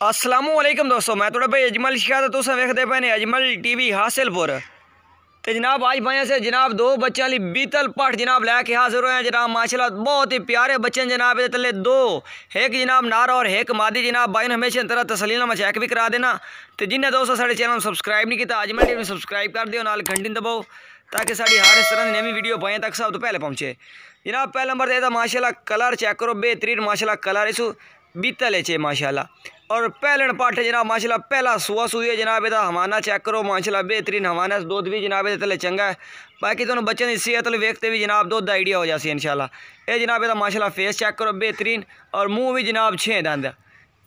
السلام علیکم دوستو، میں تھوڑا بھائی اجمل شاید تو ویکتے پے نے اجمل ٹی وی حاصل پور تو جناب آج بھائی سے جناب دو بچوں والی بیتل پٹ جناب لے کے حاضر ہوئے ہیں۔ جناب ماشاءاللہ بہت ہی پیارے بچے ہیں جناب تلے دو، ایک جناب نارا اور ایک مادی۔ جناب بھائی نے ہمیشہ طرح تسلیل میں چیک بھی کرا دینا۔ تو جن نے دوستو سارے چینل سبسکرائب نہیں کیتا، اجمل ٹی وی سبسکرائب کر دیو، نال گھنٹی دباؤ تاکہ ساری ہر اس طرح نئی ویڈیو بھائی تک سب تو پہلے پہنچے۔ جناب، پہلا نمبر دے دا ماشاءاللہ کلر چیک کرو، بہترین ماشاءاللہ کلر اسو بیتل ہے چے ماشاءاللہ اور پہلے پاٹھے جناب، ماشاءاللہ پہلا سوا سوئی ہے جناب، یہ ہمانا چیک کرو، ماشاءاللہ بہترین ہمانا دودھ بھی جناب، یہ تلے چنگا ہے۔ باقی تو بچوں کی صحت ویکتے بھی جناب دودھ آئیڈیا ہو جاسی انشاءاللہ۔ اے جناب، یہ ماشاءاللہ فیس چیک کرو، بہترین۔ اور منہ بھی جناب چھ دند۔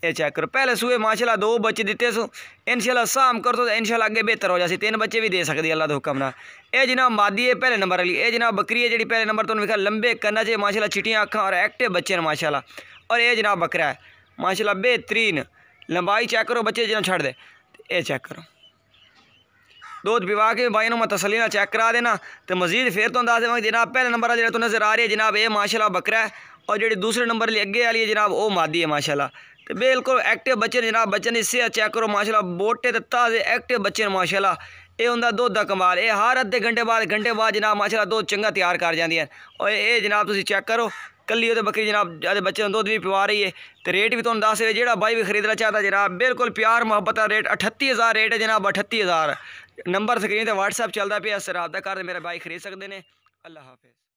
یہ چیک کرو، پہلے سوئے ماشاءاللہ دو بچے دیتے سو۔ انشاءاللہ سام کر تو انشاءاللہ اگے بہتر ہو جاسی تین بچے بھی دے سکتی اللہ حکم نہ اے جناب، مادی ہے، پہلے نمبر والی۔ اے جناب، بکری ہے جی پہلے نمبر تو لمبے کرنا چاہیے ماشاءاللہ چٹیاں، اکھاں اور ایکٹیو بچے ہیں، ماشاءاللہ۔ اور اے جناب، بکرا ہے۔ ماشاءاللہ بہترین لمبائی چیک کرو، بچے جنہوں چھڑ دے۔ اے چیک کرو۔ دودھ پیوا کے بھائی میں تسلینا چیک کرا دینا۔ تو مزید پھر تو انداز دیں جناب پہلے نمبر جڑا تو نظر آ رہی ہے جناب اے ماشاءاللہ بکرا ہے۔ اور جڑی دوسرے نمبر لی اگے والی ہے جناب وہ مادی ہے ماشاءاللہ۔ تو بالکل ایکٹیو بچے جناب، بچے نے صحت چیک کرو، ماشاءاللہ بوٹے تے تازے ایکٹیو بچے ماشاءاللہ۔ یہ ہوں دودھ کا کمال یہ ہر ادھے گھنٹے بعد گھنٹے بعد جناب ماشاءاللہ دودھ چنگا تیار کر جاتی ہیں اور یہ جناب تھی چیک کرو۔ کلی تو بکری جناب جب بچے دودھ بھی پوا رہی ہے۔ تو ریٹ بھی تمہیں دس جہاں بھائی بھی خریدنا چاہتا جناب، بالکل پیار محبت کا ریٹ اٹھتی ہزار، ریٹ ہے جناب اٹھتی ہزار۔ نمبر سکرین سے واٹس ایپ چلتا پیا اس رابطہ کر میرا بھائی خرید سکتے ہیں اللہ حافظ۔